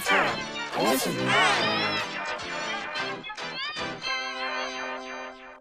time, this is mine.